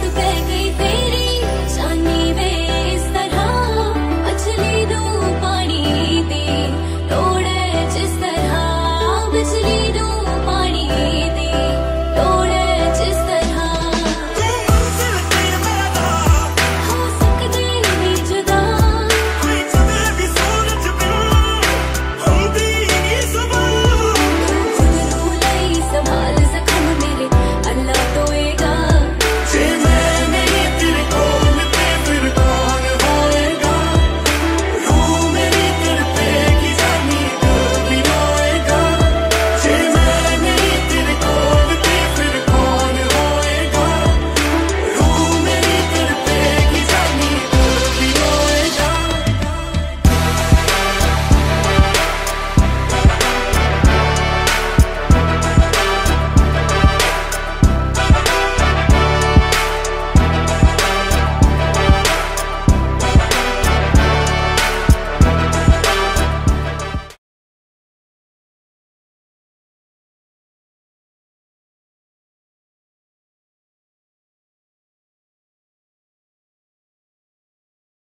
to beg,